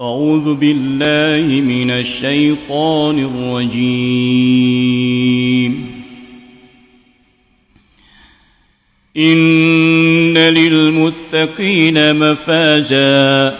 أعوذ بالله من الشيطان الرجيم. إن للمتقين مفازا.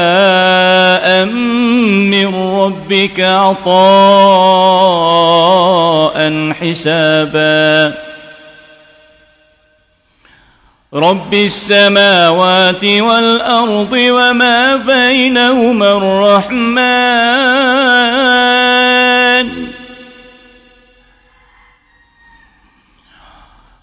من ربك عطاء حسابا. رب السماوات والأرض وما بينهما الرحمن.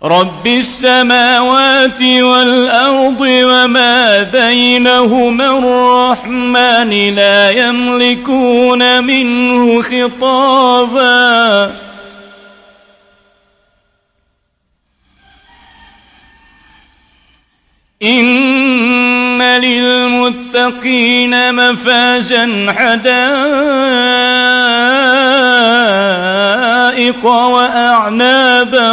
رب السماوات والأرض وما بينهما الرحمن لا يملكون منه خطابا. إن للمتقين مفازا حدائق وأعنابا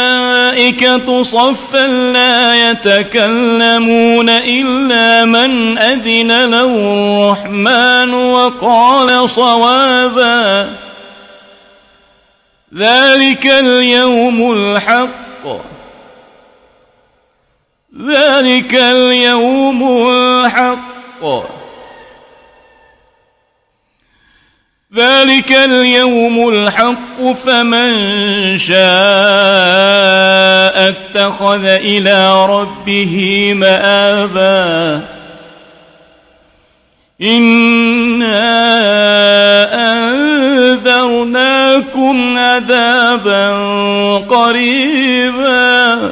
صفا لا يتكلمون إلا من أذن له الرحمن وقال صوابا. ذلك اليوم الحق. ذلك اليوم الحق. ذلك اليوم الحق فمن شاء اتخذ إلى ربه مآبا. إنا أنذرناكم عذابا قريبا.